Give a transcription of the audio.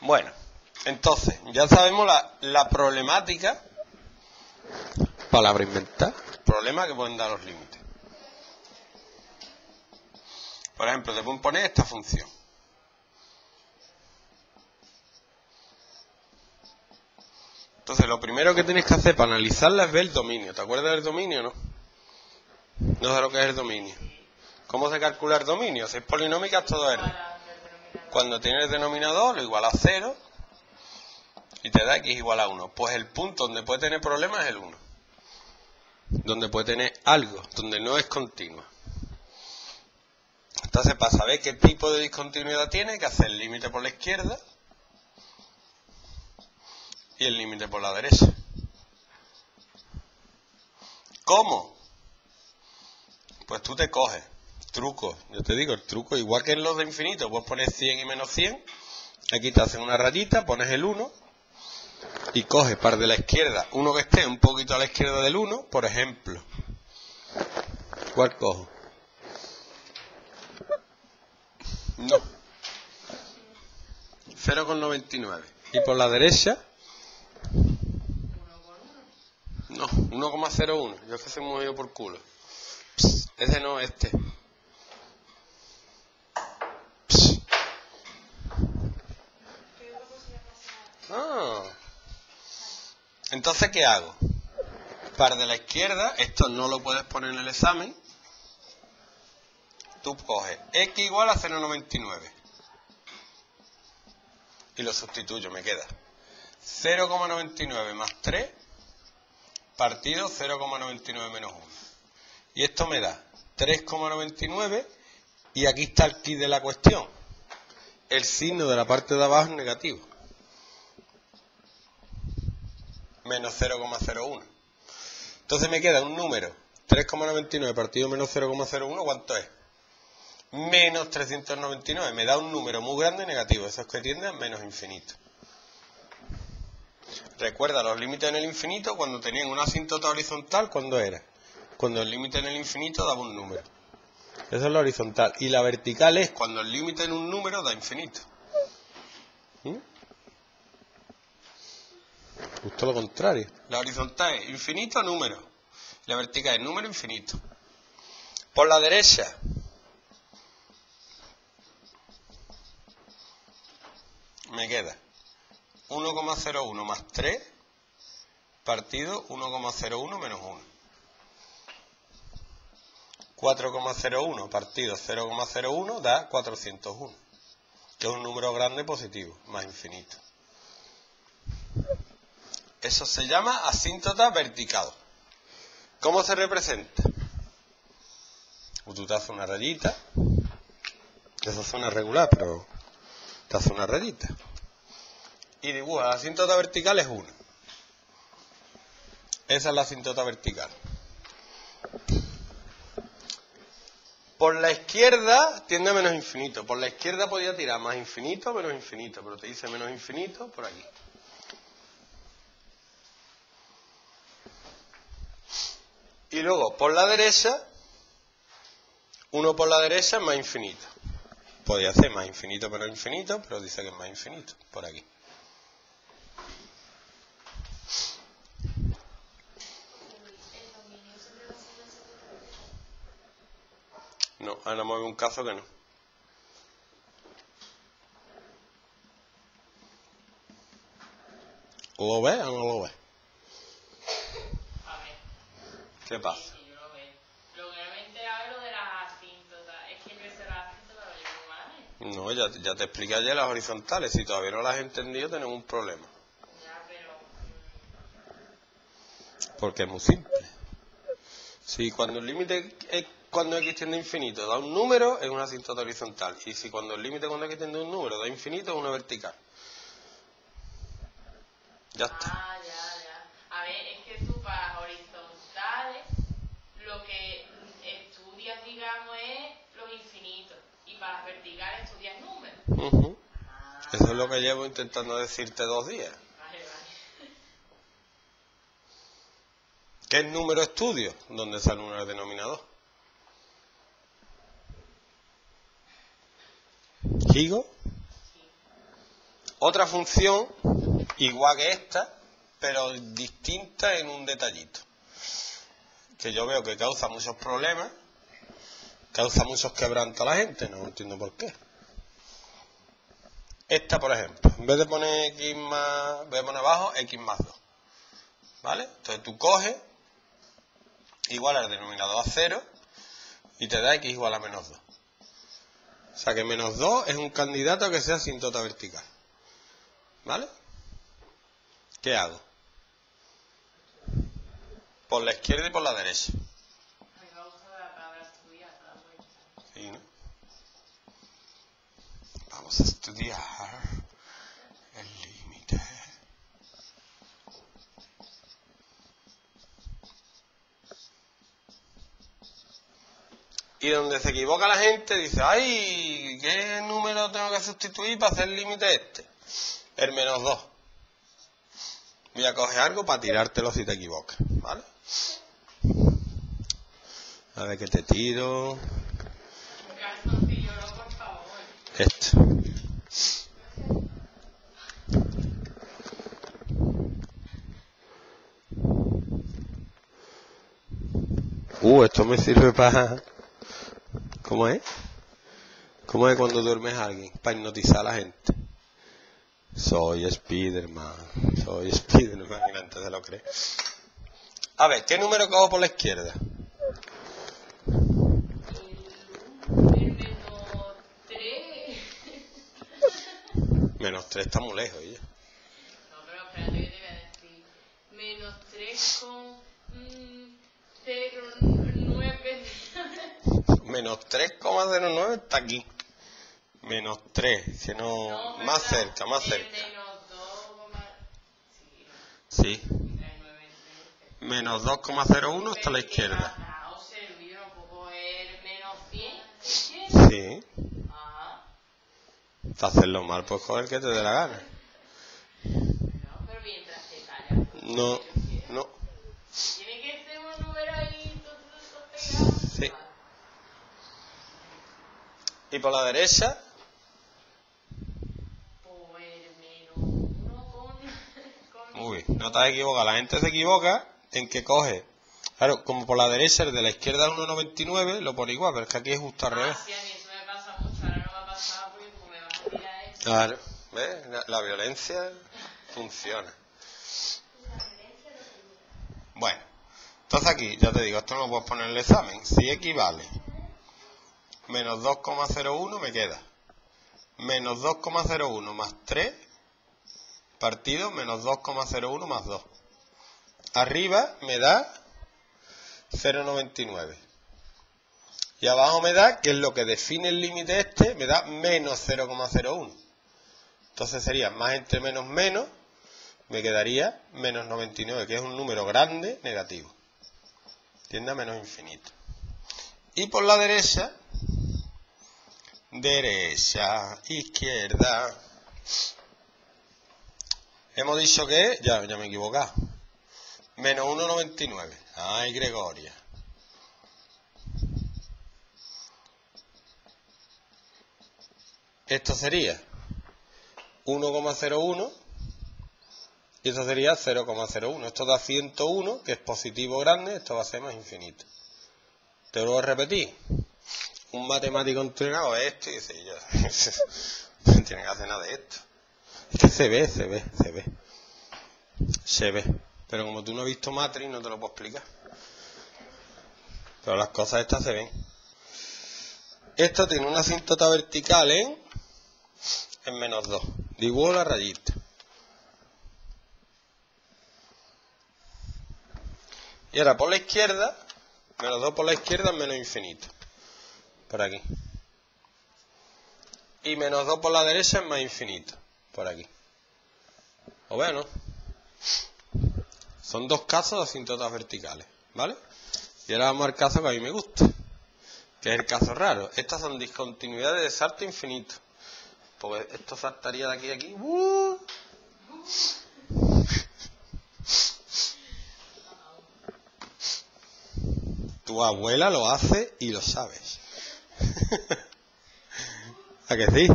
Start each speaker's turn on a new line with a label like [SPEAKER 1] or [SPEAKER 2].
[SPEAKER 1] Bueno, entonces, ya sabemos la, la problemática, palabra inventada, problema que pueden dar los límites. Por ejemplo, te pueden poner esta función. Entonces, lo primero que tenéis que hacer para analizarla es ver el dominio. ¿Te acuerdas del dominio o no? No sé lo que es el dominio. ¿Cómo se calcula el dominio? Si es polinómica, todo R. Cuando tienes el denominador, lo igual a 0 y te da x igual a 1. Pues el punto donde puede tener problemas es el 1. Donde puede tener algo, donde no es continua. Entonces, para saber qué tipo de discontinuidad tiene, hay que hacer el límite por la izquierda y el límite por la derecha. ¿Cómo? Pues tú te coges. Truco, yo te digo, el truco, igual que en los de infinito, puedes poner 100 y menos 100. Aquí te hacen una rayita, pones el 1 y coges par de la izquierda, uno que esté un poquito a la izquierda del 1, por ejemplo. ¿Cuál cojo? No. 0,99. Y por la derecha, no, 1,01. Yo que se me movido por culo. Ese no, este. Ah. Entonces, ¿qué hago? Par de la izquierda, esto no lo puedes poner en el examen. Tú coges x igual a 0,99. Y lo sustituyo, me queda 0,99 más 3 partido 0,99 menos 1. Y esto me da 3,99 y aquí está el kit de la cuestión. El signo de la parte de abajo es negativo. Menos 0,01. Entonces me queda un número. 3,99 partido menos 0,01, ¿cuánto es? Menos 399. Me da un número muy grande negativo. Esos que tienden a menos infinito. Recuerda los límites en el infinito cuando tenían una asíntota horizontal, ¿cuándo era? Cuando el límite en el infinito daba un número. Eso es la horizontal. Y la vertical es cuando el límite en un número da infinito. Justo lo contrario. La horizontal es infinito número. La vertical es número infinito. Por la derecha. Me queda 1,01 más 3 partido 1,01 menos 1. 4,01 partido 0,01 da 401, que es un número grande positivo, más infinito. Eso se llama asíntota vertical. ¿Cómo se representa? O tú te haces una rayita, esa es una regular, pero te hace una rayita. Y dibuja la asíntota vertical es 1. Esa es la asíntota vertical. Por la izquierda tiende a menos infinito. Por la izquierda podía tirar más infinito, menos infinito, pero te dice menos infinito por aquí. Y luego por la derecha, uno por la derecha más infinito. Podía hacer más infinito, menos infinito, pero dice que es más infinito, por aquí. No, ahora ver un caso que no. ¿Lo ves o no lo ves?
[SPEAKER 2] A ver,
[SPEAKER 1] ¿Qué pasa?
[SPEAKER 2] no
[SPEAKER 1] ya, ya te expliqué ayer las horizontales. Si todavía no las has entendido, tenemos un problema.
[SPEAKER 2] Ya, pero.
[SPEAKER 1] Porque es muy simple. Si cuando el límite es cuando x tiende a infinito da un número, es una asíntota horizontal. Y si cuando el límite cuando x tiende a un número da infinito, es una vertical. Ya está.
[SPEAKER 2] Ah, ya, ya. A ver, es que tú para las horizontales lo que estudias, digamos, es los infinitos. Verticales estudias números. Ah,
[SPEAKER 1] Eso es lo que llevo intentando decirte dos días.
[SPEAKER 2] Vale, vale.
[SPEAKER 1] ¿Qué es número estudio? Donde sale un denominador. ¿Higo? Otra función, igual que esta, pero distinta en un detallito. Que yo veo que causa muchos problemas, causa muchos quebrantos a la gente, no entiendo por qué. Esta, por ejemplo, en vez de poner x más, voy a poner abajo x más 2. ¿Vale? Entonces tú coges, igual al denominador a 0, y te da x igual a menos 2. O sea que menos 2 es un candidato que sea asíntota vertical. ¿Vale? ¿Qué hago? Por la izquierda y por la derecha.
[SPEAKER 2] A mí me gusta la palabra estudiar, la vuelta.
[SPEAKER 1] Sí, ¿no? El límite. Y donde se equivoca la gente dice, ay, ¿qué número tengo que sustituir para hacer el límite este? El menos 2. Voy a coger algo para tirártelo si te equivocas, ¿vale? A ver qué te tiro.
[SPEAKER 2] Un calzoncillo, no, por favor.
[SPEAKER 1] Esto. Uh, esto me sirve para... ¿Cómo es? ¿Cómo es cuando duermes a alguien? Para hipnotizar a la gente. Soy Spiderman. Soy Spiderman. Gente se lo cree. A ver, ¿qué número cojo por la izquierda?
[SPEAKER 2] El menos 3.
[SPEAKER 1] Menos 3 está muy lejos, ya.
[SPEAKER 2] No, pero espérate que te voy a decir. Menos 3 con. 0, 9.
[SPEAKER 1] Menos 3,09 está aquí. Menos 3, si no, más cerca, más cerca.
[SPEAKER 2] Menos 2,
[SPEAKER 1] Sí.
[SPEAKER 2] sí, el 9,
[SPEAKER 1] Menos 2,01 está a la izquierda.
[SPEAKER 2] O sea, yo no puedo coger menos 100 izquierda.
[SPEAKER 1] Sí. Para hacerlo mal, pues coger que te dé la gana.
[SPEAKER 2] No, pero mientras te callas.
[SPEAKER 1] No, no. Sí. Y por la derecha,
[SPEAKER 2] menos 1 con. con
[SPEAKER 1] uy, no te equivocado. La gente se equivoca en que coge. Claro, como por la derecha el de la izquierda es 1,99, lo pone igual, pero es que aquí es justo al revés.
[SPEAKER 2] Ah.
[SPEAKER 1] Claro, ¿ves? La, la violencia funciona. Entonces aquí, ya te digo, esto no lo puedes poner en el examen. Si equivale menos 2,01 me queda menos 2,01 más 3 partido menos 2,01 más 2. Arriba me da 0,99. Y abajo me da, que es lo que define el límite este, me da menos 0,01. Entonces sería más entre menos menos, me quedaría menos 99, que es un número grande negativo. Tiende a menos infinito. Y por la derecha, derecha, izquierda. Hemos dicho que, ya, ya me he equivocado, menos 1,99. Ay, Gregoria. Esto sería 1,01 y esto sería 0,01. Esto da 101, que es positivo grande, esto va a ser más infinito. Te lo voy a repetir. Un matemático entrenado es esto y dice, yo, no tiene que hacer nada de esto. Es que se ve, se ve, se ve. Se ve. Pero como tú no has visto Matrix, no te lo puedo explicar. Pero las cosas estas se ven. Esto tiene una asíntota vertical en, en menos 2. Dibujo la rayita. Y ahora por la izquierda, menos 2 por la izquierda menos infinito. Por aquí. Y menos 2 por la derecha es más infinito. Por aquí. ¿O vean, no? Son dos casos de asíntotas verticales. ¿Vale? Y ahora vamos al caso que a mí me gusta. Que es el caso raro. Estas son discontinuidades de salto infinito. Porque esto saltaría de aquí a aquí. ¡Uh! Tu abuela lo hace y lo sabes. ¿A que sí?